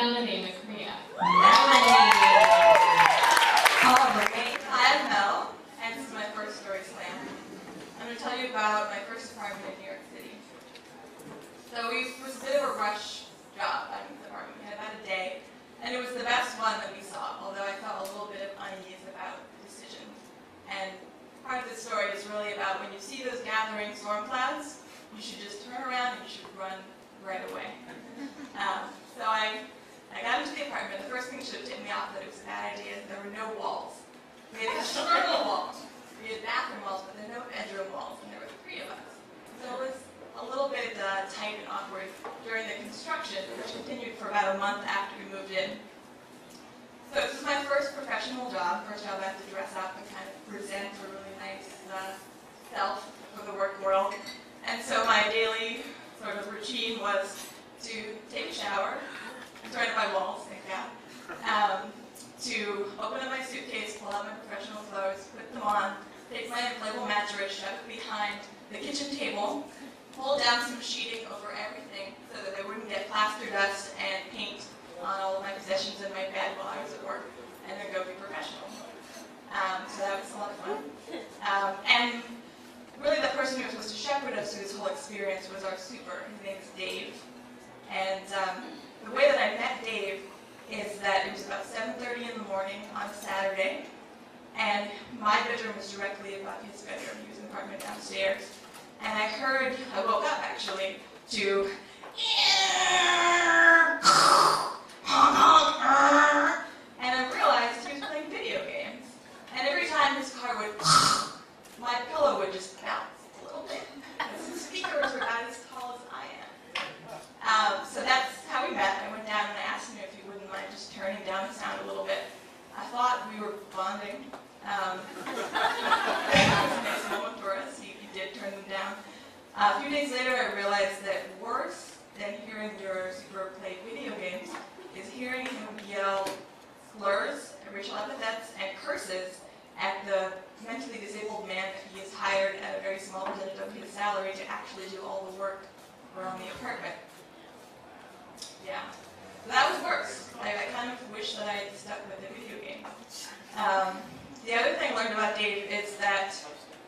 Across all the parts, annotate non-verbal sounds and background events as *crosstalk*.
Melanie McCrea. Hi, I'm Mel, and this is my first story slam. I'm going to tell you about my first apartment in New York City. So we, was a bit of a rush job finding this apartment. We had about a day, and it was the best one that we saw, although I felt a little bit of unease about the decision. And part of the story is really about when you see those gathering storm clouds, you should just turn around and you should run right away. *laughs* Um, so I, I got into the apartment. The first thing that should have tipped me off that it was a bad idea is there were no walls. We had external *laughs* walls. We had bathroom walls, but there were no bedroom walls, and there were three of us. So it was a little bit uh, tight and awkward during the construction, which continued for about a month after we moved in. So this is my first professional job, first job I have to dress up and kind of present a really nice uh, self for the work world. And so my daily sort of routine was to take a shower, surrounded by walls, thank God, um, to open up my suitcase, pull out my professional clothes, put them on, take my inflatable mattress, shove it behind the kitchen table, pull down some sheeting over everything so that there wouldn't get plaster dust and paint on all of my possessions in my bed while I was at work, and then go be professional. Um, so that was a lot of fun. Um, and really the person who was supposed to shepherd us through this whole experience was our super. His name is Dave. And um, the way that I met Dave is that it was about 7.30 in the morning on Saturday, and my bedroom was directly above his bedroom. He was in an apartment downstairs. And I heard, I woke up actually, to and I realized he was playing video games. And every time his car would my pillow would just bounce a little bit. His speakers were about as tall as I am. Um, so that's how we met. I went down and I asked him if he wouldn't mind just turning down the sound a little bit. I thought we were bonding. Um, *laughs* it was a nice moment for us. Turn them down. Uh, a few days later, I realized that worse than hearing your super play video games is hearing him yell slurs, and racial epithets, and curses at the mentally disabled man that he has hired at a very small percentage of his salary to actually do all the work around the apartment. Yeah. So that was worse. I, I kind of wish that I had stuck with the video game. Um, the other thing I learned about Dave is that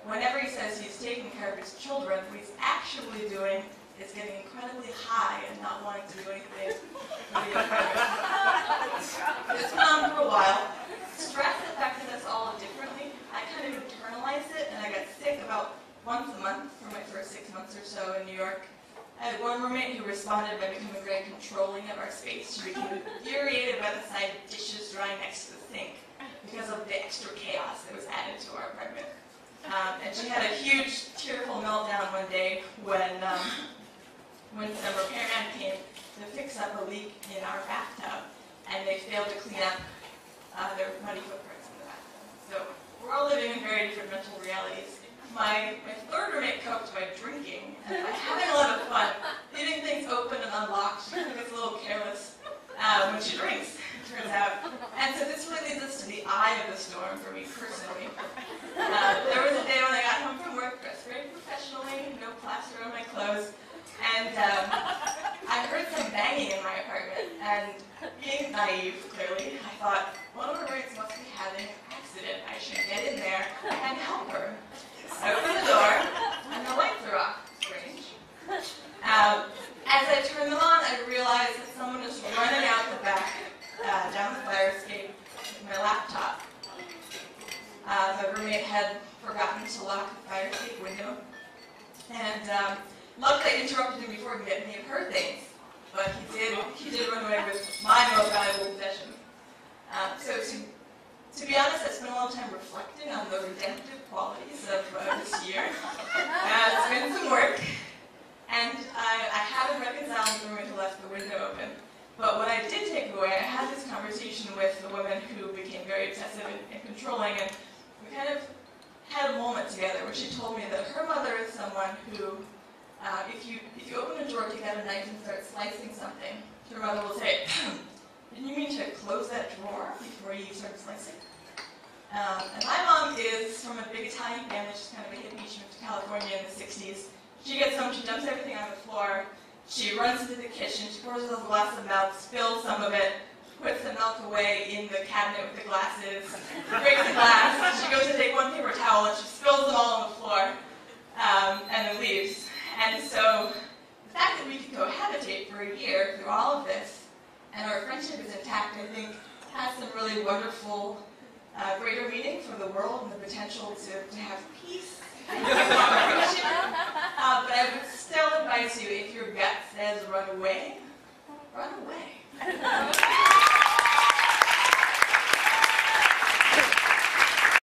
whenever he says he's taking care of his children, what he's actually doing is getting incredibly high and not wanting to do anything for the apartment. This went on for a while. Stress affected us all differently. I kind of internalized it, and I got sick about once a month for my first six months or so in New York. I had one roommate who responded by becoming very controlling of our space. She became infuriated by the sight of dishes drying next to the sink because of the extra chaos that was added to our apartment. And she had a huge tearful meltdown one day when um, when a repairman came to fix up a leak in our bathtub, and they failed to clean up uh, their muddy footprints in the bathtub. So we're all living in very different mental realities. My, my third roommate coped by drinking and by having a lot of fun, leaving things open and unlocked. *laughs* She gets a little careless uh, when she drinks, turns out. And so this really leads us to the eye of the storm for me personally. Uh, there was a day when I got home from work, dressed very professionally, no plaster on my clothes, and um, I heard some banging in my apartment. And being naive, clearly, I thought, one of our roommates must be having an accident. I should get in there and help her. I opened the door, and the lights are off. Strange. Um, as I turned them on, I realized that someone was running out the back, uh, down the fire escape with my laptop. Uh, my roommate had forgotten to lock the fire escape window. And um, luckily I interrupted him before he could get any of her things. But he did, he did run away with my most valuable possession. Um, so to to be honest, I spent a lot of time reflecting on the redemptive qualities of uh, this year. *laughs* Uh, it's been some work, and I, I haven't reconciled the roommate who left the window open. But what I did take away, I had this conversation with the woman who became very obsessive and, and controlling, and we kind of had a moment together where she told me that her mother is someone who, uh, if you if you open a drawer, take out a knife and start slicing something, your mother will say, didn't you mean to close that drawer before you started slicing? Um, and my mom is from a big Italian family. She's kind of a hippie. She moved to California in the 60s. She gets home, she dumps everything on the floor. She runs into the kitchen, she pours a glass of milk, spills some of it, puts the milk away in the cabinet with the glasses, breaks the glass, she goes to take one paper towel and she spills them all on the floor, um, and then leaves. And so the fact that we could cohabitate for a year through all of this, and our friendship is intact, I think has some really wonderful uh, greater meaning for the world and the potential to, to have peace and *laughs* cooperation. Uh, but I would still advise you, if your gut says run away, run away. *laughs*